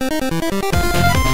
Música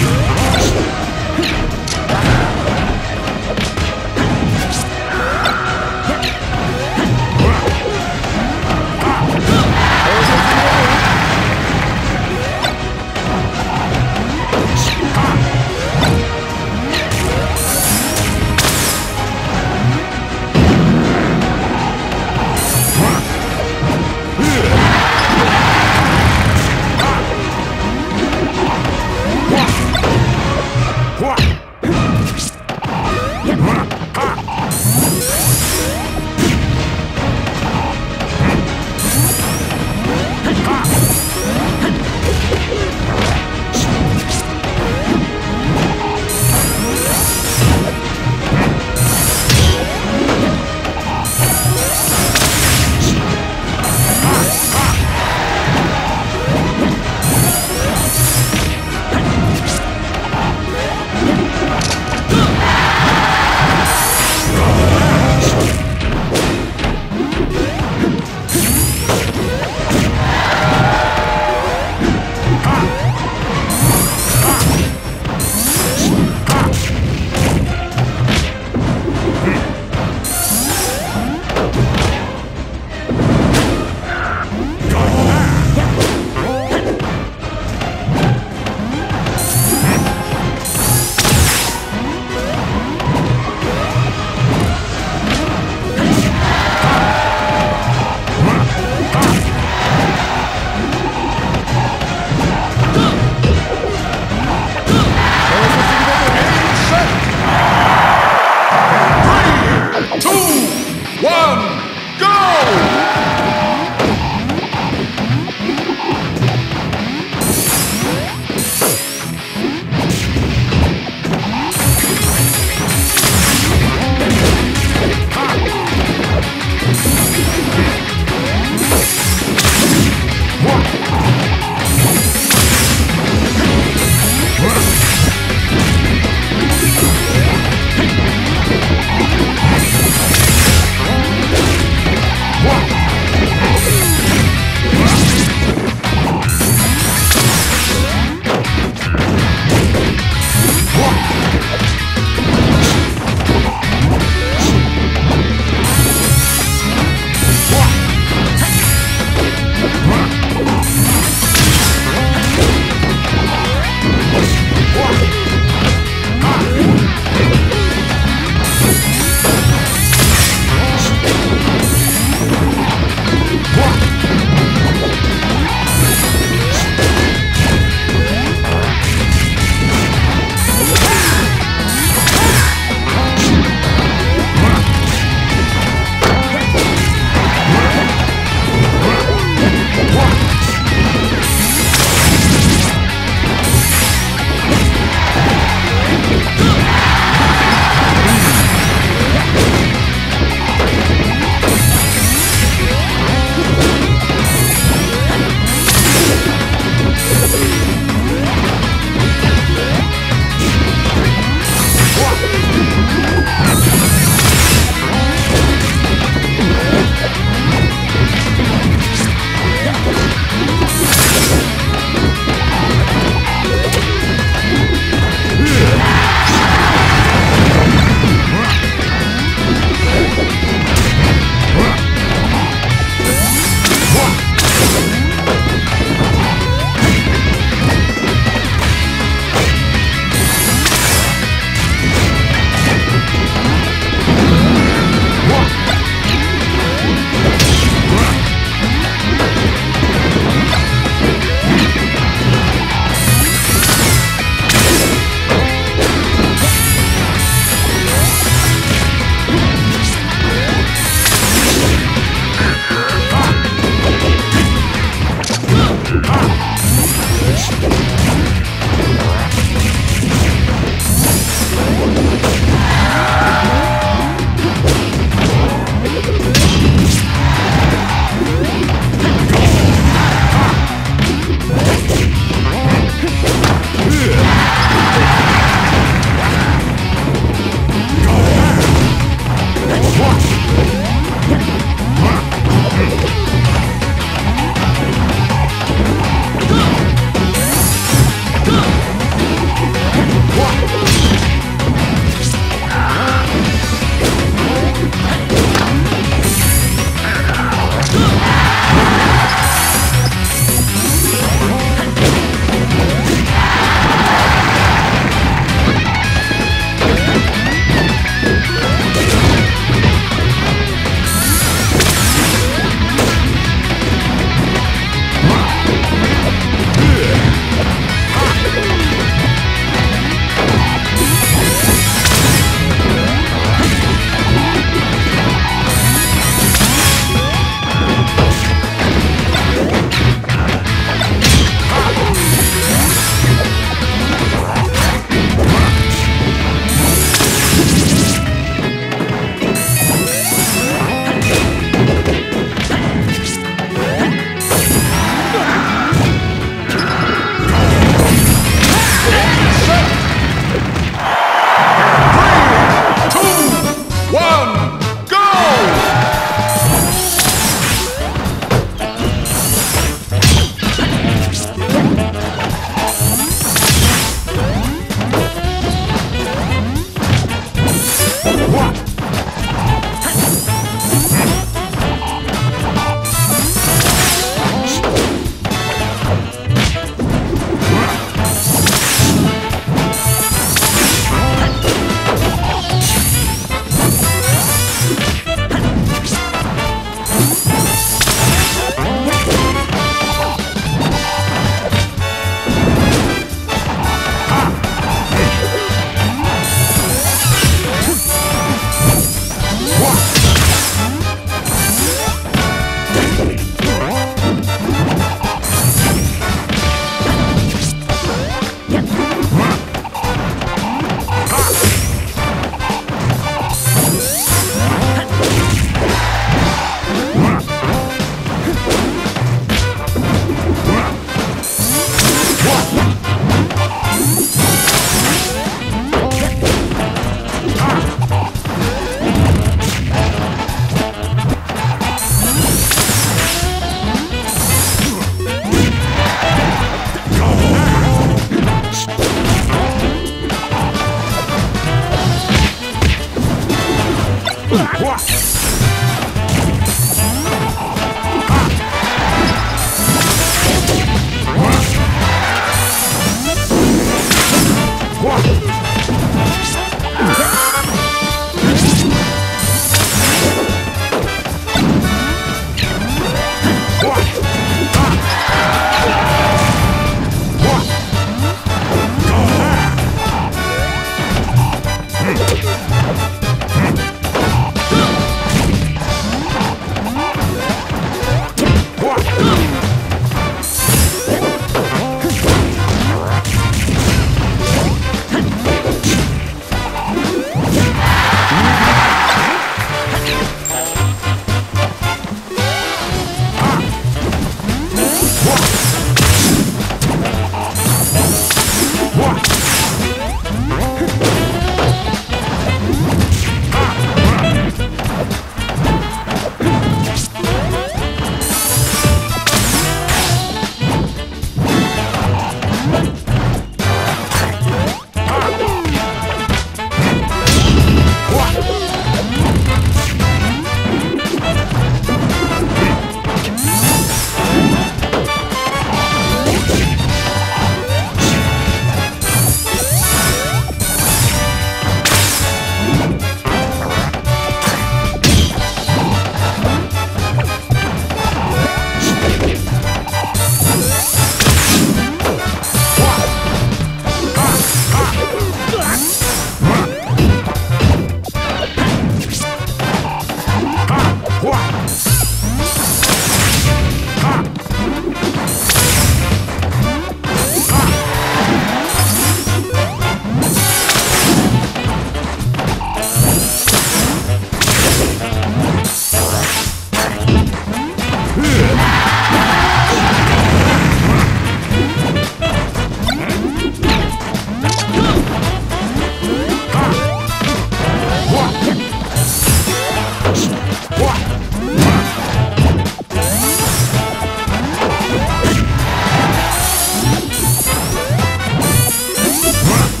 Rock.